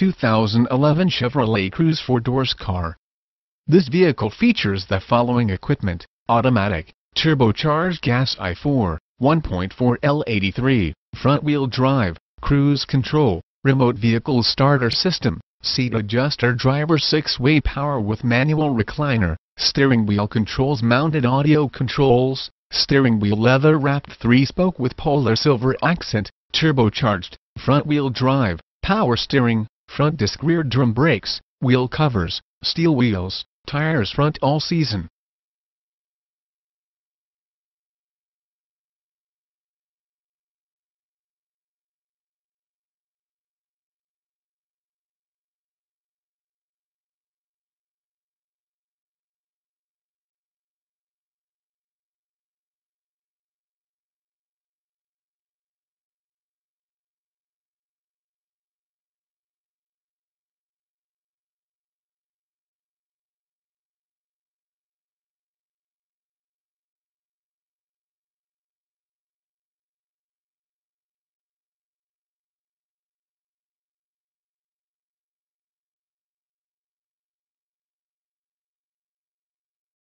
2011 Chevrolet Cruze 4-doors car. This vehicle features the following equipment, automatic, turbocharged gas i4, 1.4 L83, front-wheel drive, cruise control, remote vehicle starter system, seat adjuster driver 6-way power with manual recliner, steering wheel controls mounted audio controls, steering wheel leather wrapped 3-spoke with polar silver accent, turbocharged, front-wheel drive, power steering, front disc rear drum brakes, wheel covers, steel wheels, tires front all season,